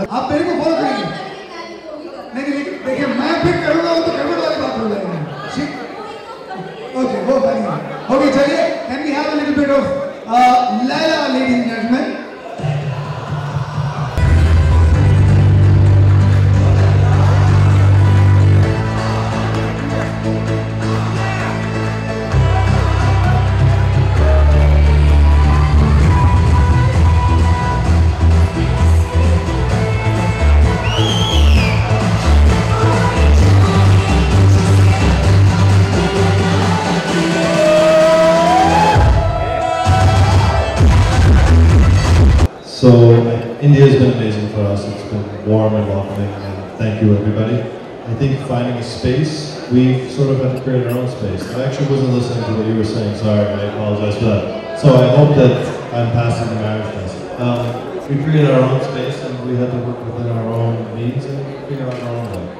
आप मेरे को फॉलो करेंगे? नहीं नहीं, लेकिन देखिए, मैं फिर करूँगा, वो तो गड़बड़ वाली बात हो जाएगी। ठीक? ओके वो बनी ओके चलिए can we have a little bit of Laila ladies and gentleman So India has been amazing for us. It's been warm and welcoming, and thank you everybody. I think finding a space, we sort of had to create our own space. I actually wasn't listening to what you were saying. Sorry, I apologize for that. So I hope that I'm passing the marriage test. Um, we created our own space, and we had to work within our own means and figure out our own way.